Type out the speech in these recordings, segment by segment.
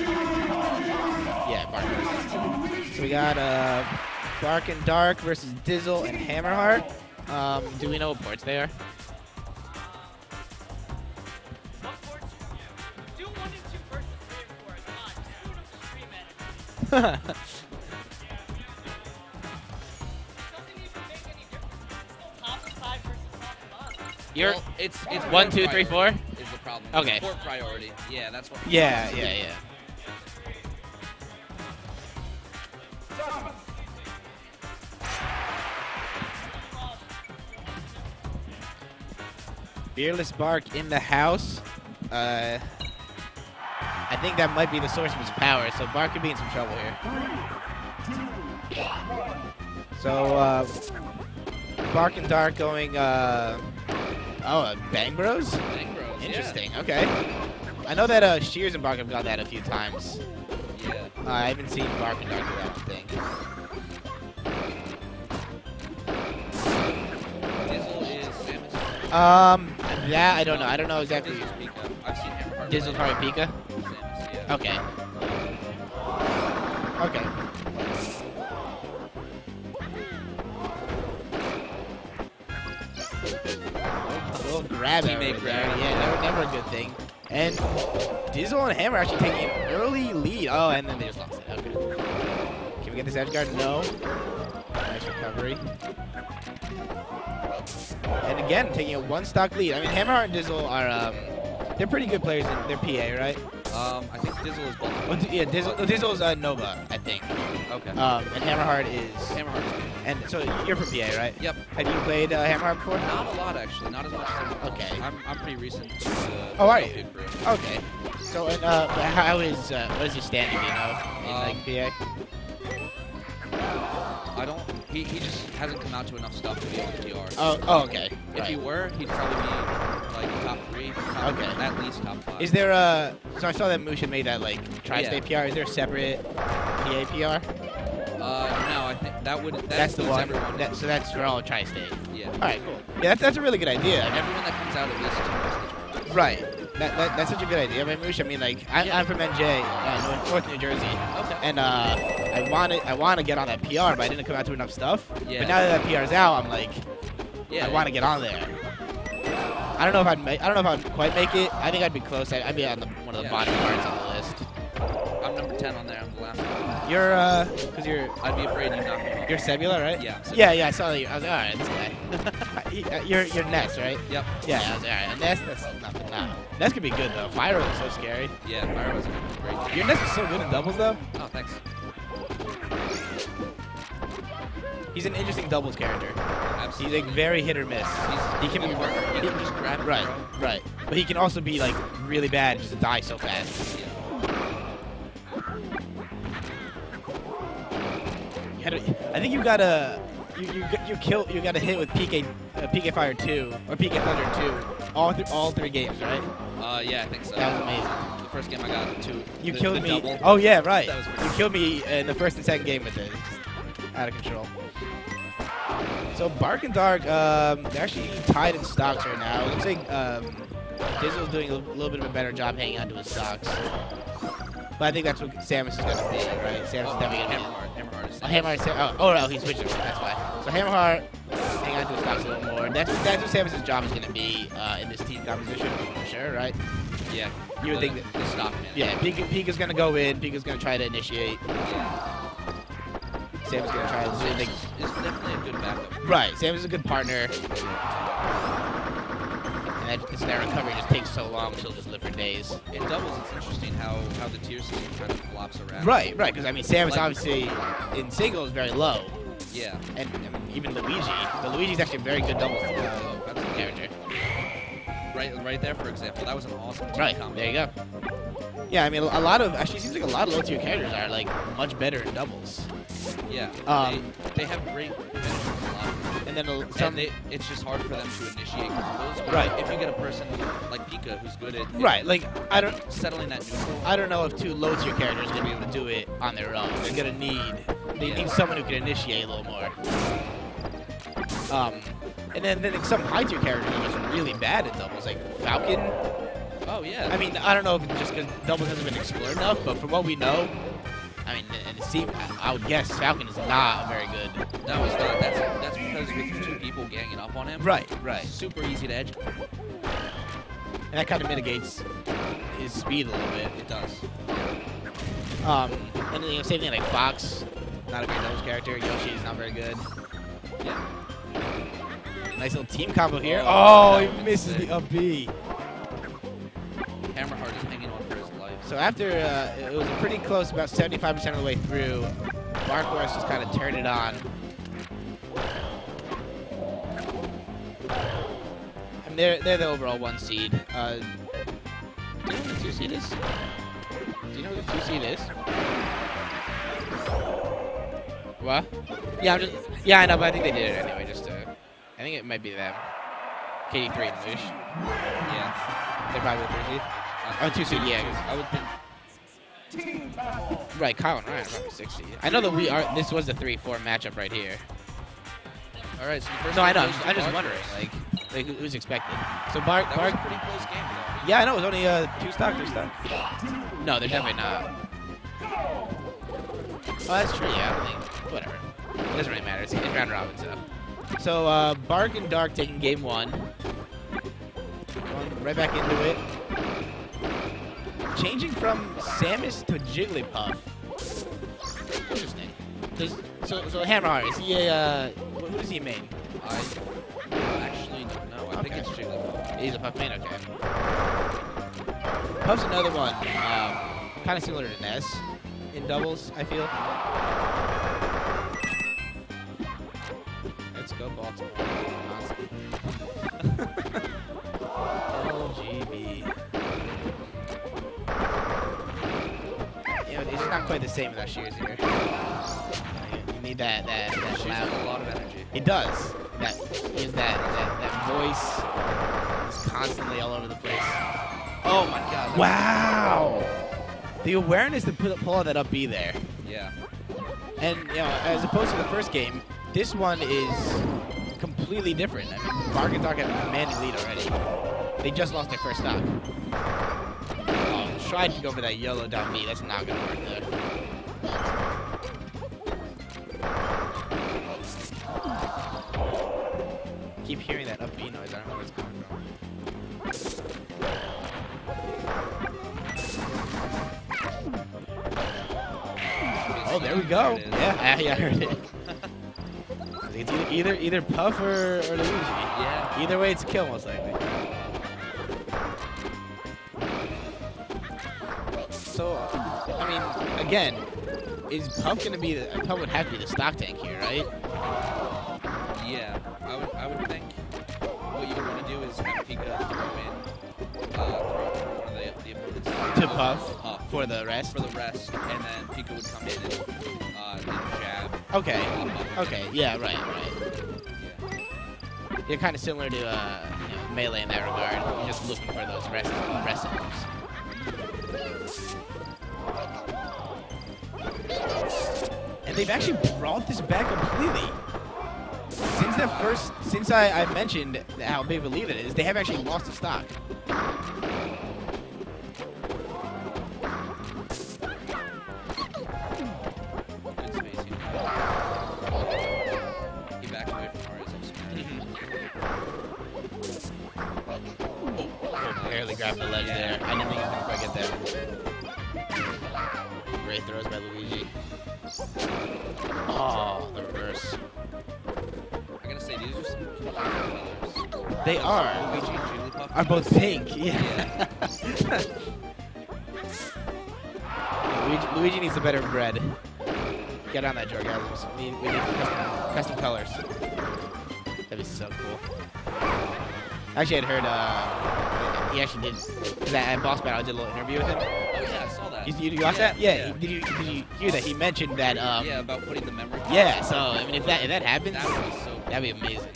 Yeah, Bark. So we got uh, Bark and Dark versus Dizzle and Hammerheart. Um, do we know what ports they are? What ports? Do one and two versus three and four. Come on, just do it on the stream, man. Doesn't even make any difference. It's still top of five versus top of bottom. You're it's it's one, two, three, four. Is the problem? Okay. It's port priority. Yeah, that's what. Yeah, yeah, yeah. Fearless Bark in the house. Uh, I think that might be the source of his power, so Bark could be in some trouble here. So, uh, Bark and Dark going, uh, oh, uh, Bang Bros? Bang Bros, yeah. Interesting, okay. I know that uh, Shears and Bark have got that a few times. Yeah. Uh, I haven't seen Bark and Dark do that, I think. Dizzle is Samus. Um, that I don't know. I don't know exactly. Dizzle's Pika. I've seen him. hard Dizzle's probably Pika? Samus, yeah. Okay. Okay. A little grab Teammate over there. grab. Yeah, never, never a good thing. And Dizzle and Hammer actually taking an early lead. Oh, and then they just lost it. Okay. Can we get this edge guard? No. Nice recovery. And again, taking a one stock lead. I mean, Hammerheart and Dizzle are, um, they're pretty good players in their PA, right? Um, I think Dizzle is both. Well, D- yeah, Dizzle, Dizzle is uh, Nova, I think. Okay. Um, and Hammerheart is. Hammerheart. And so you're from PA, right? Yep. Have you played uh, Hammerheart before? Not a lot actually. Not as much as I'm. Okay. I'm, I'm pretty recent. To the Oh, are you? Okay. So, and, uh, how is uh, what is he standing? You know, in Um, like PA. He, he just hasn't come out to enough stuff to be on the PR. Oh, oh, okay. If he were, he'd probably be like top three. Top, Okay. At least top five. Is there a? So I saw that Musha made that like tri-state PR. Is there a separate PA PR? Uh, no, I think that would. That That's the one. Everyone. That, so that's for all tri-state. yeah. All right, cool. Yeah, that's, that's a really good idea. Everyone that comes out of this is most of the Right. That, that, that's such a good idea. Moosh, I mean, like, I, Yeah. I'm from NJ, uh, North, North New Jersey, Okay. and uh, I want to I want to get on that PR, but I didn't come out to enough stuff. Yeah. But now that that PR's out, I'm like, Yeah. I want to get on there. I don't know if I'd make, I don't know if I'd quite make it. I think I'd be close. I'd, I'd be on the, one of the Yeah. bottom parts on the list. I'm number ten on there. You're uh, cause you're I'd be afraid you knock me off. you're Sebula, right? Yeah, Sebula. Yeah, yeah. I saw you. I was like, all right, this guy. You- you're you're Ness, right? Yep. Yeah, I was like, all right. Ness, that's nothing. Nah. Ness could be good though. Fire is so scary. Yeah. Fire was great. Your Ness is so good in doubles though. Oh, thanks. He's an interesting doubles character. Absolutely. He's like very hit or miss. He's, He can be a worker. He can just grab right, right. But he can also be like really bad and just die so fast. Yeah. I think you got a you you you kill you got a hit with PK uh, PK Fire two or PK Thunder two all th- all three games, right? Uh, yeah, I think so. That was amazing. The first game I got two. You the, killed the me. Double. Oh yeah, right. You killed me in the first and second game with it. Out of control. So Bark and Dark, um, they're actually tied in stocks right now. It looks like um, Dizzle's doing a little bit of a better job hanging on to his stocks. But I think that's what Samus is going to be, right? Samus Oh, is definitely going to Oh, Hammerheart. Oh, oh, no, he switched it. That's why. So Hammerheart, hang on to his stocks a little more. That's that's what Samus's job is going to be uh, in this team composition for sure, right? Yeah. You would think that- the stock man. Yeah, Pika, Pika's going to go in. Pika's going to try to initiate. Samus going to try to do Samus the is, is definitely a good backup. Right, Samus is a good partner. And it's that recovery just takes so long, she'll just live for days. In doubles, it's interesting how, how the tier system kind of flops around. Right, right, because I mean, Samus Like- obviously in singles very low, Yeah. and I mean, even Luigi. But Luigi's actually a very good doubles uh, Oh, character. Right, right there, for example. That was an awesome Right, combo. there you go. Yeah, I mean, a lot of actually seems like a lot of low tier characters are like much better in doubles, Yeah. Um, they, they have great finishes, a lot of them. and then a- And some. they, it's just hard for them to initiate combos. But Right. If you get a person like Pika who's good at Right, like I don't. settling that neutral. I don't know if two low tier characters are gonna be able to do it on their own. They're gonna need they Yeah. need someone who can initiate a little more. Um, and then then some high tier characters are just really bad at doubles, like Falcon. Oh yeah. I mean, I don't know if it's just because doubles hasn't been explored enough, but from what we know, I mean, and seems, I would guess Falcon is not very good. no, it's not. That's that's because with two people ganging up on him. Right, right. Super easy to edge. And that kind of mitigates his speed a little bit. It does. Um, and you know, same thing like Fox, not a great doubles character. Yoshi is not very good. Yeah. Nice little team combo here. Oh, Oh, he misses the up B. So after uh, it was pretty close, about 75% of the way through, Dark Horse just kind of turned it on. And they're they're the overall one seed. Uh, do you know who the two seed is? Do you know who the two seed is? What? Yeah, I'm just yeah, I know, but I think they did it anyway. Just to, I think it might be them. KD three and Lush. Yeah. They're probably the three seed. Uh, Oh, two seed, yeah. 'cause- I would think. Right, Kyle and Ryan are probably 60. I know that we are. This was the three-four matchup right here. All right. So first No, I know. goes to I'm just Dark wondering, like, like who- who's expected? So Bark, That was Bark. a pretty close game though. Yeah, I know. It was only uh, two stock, three stock. No, they're definitely not. Oh, that's true. Yeah, I think. Whatever. It doesn't really matter. It's, it's round robin, so. So uh, Bark and Dark taking game one. Going right back into it. Changing from Samus to Jigglypuff. Interesting. Does, so, so Hammerheart, is he a, uh, what, what is he main? I actually don't know. I think it's Jigglypuff. He's a Puff main, okay. Puff's another one, um, kind of similar to Ness in doubles, I feel. Know, it's not quite the same without Shears here. You need that, that, that loud. a lot of energy. It does. That is that that, that voice is constantly all over the place. Oh my god. Wow. The awareness to put, pull out that up B there, Yeah. and you know, as opposed to the first game, this one is completely different. I mean, Bark and Dark have a commanding lead already. They just lost their first stock. Tried to go for that yellow down B. That's not gonna work there. Keep hearing that up B noise. I don't know where it's coming from. Oh, there we go. There. Yeah, yeah, I heard it. It's either either, either Puff or, or Luigi. Yeah. Either way, it's a kill most likely. Mean, again, is Puff gonna be the Puff would have to be the stock tank here, right? Yeah. I would. I would think what you would want to do is have Pika throw in, uh, throw one of the, the opponents To Puff Puff for the rest. for the rest, and then Pika would come in and, uh, and jab. Okay. Pop. Okay. Yeah. Right. Right. Yeah. You're kind of similar to uh, you know, melee in that regard. You're just looking for those rest rest items. And they've actually brought this back completely. Since the first, since I, I mentioned how big of a lead it is, they have actually lost the stock. Barely grabbed the ledge there. I didn't think was gonna quite get there. Throws by Luigi. Oh, the reverse. I gotta say, these are some colors. They are. Luigi and Jigglypuff Are both pink. Yeah. Luigi, Luigi needs a better bread. Get on that, Jorgasms. We need, we need custom, custom colors. That'd be so cool. Actually, I'd heard uh, he actually did. Cause at, at Boss Battle, I did a little interview with him. Oh yeah, I saw that. You, you, you watched Yeah, that? Yeah. yeah. Did you did you hear that? He mentioned that. Um, yeah, about putting the memory. yeah. So I mean, if that if that happens, that would be so. that'd be amazing.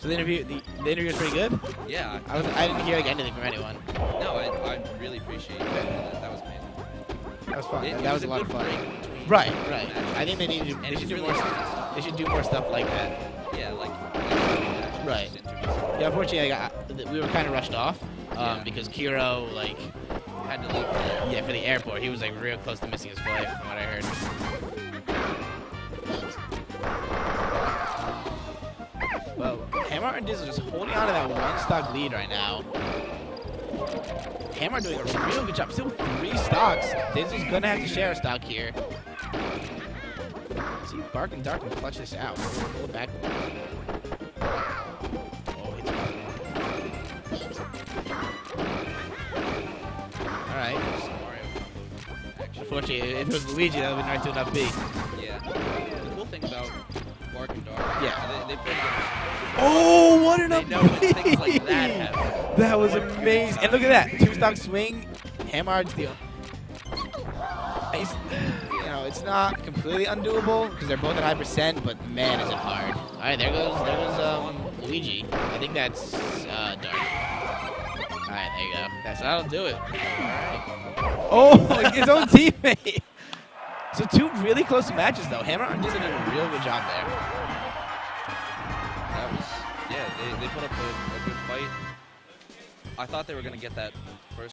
So the interview the, the interview was pretty good. Yeah. I was I didn't hear like anything from anyone. No, I, I really appreciate. That, that was amazing. That was fun. It- it that was, was a lot of fun. break Right, right. I think they need to. They should do really more. stuff. They should do more stuff like that. Yeah, like Right. Yeah, unfortunately, like, I, th- we were kind of rushed off um, Yeah. because Kiro, like, Had to leave yeah, for the airport, he was like real close to missing his flight, from what I heard. Well, Hammer and Dizzle just holding on to that one stock lead right now. Hammer doing a real good job. Still three stocks. Dizzle's gonna have to share a stock here. See Bark and Dark can clutch this out. Pull it back. Alright. Unfortunately, if it was Luigi, that would have been right to not be. yeah. The cool thing about Bark and Dark, Yeah. they, they together. Oh, what an when things like that. That was amazing. And look at that. Two stock swing. Hammer's deal. It's, you know, it's not completely undoable because they're both at high percent, but man, is it hard. All right, there goes there goes um, Luigi. I think that's uh, Dark. All right, there you go. That's that'll do it. Right. Oh, his own teammate. So two really close matches though. Hammer Dizzle did a real good job there. That was, yeah, they, they put up a, a good fight. I thought they were going to get that first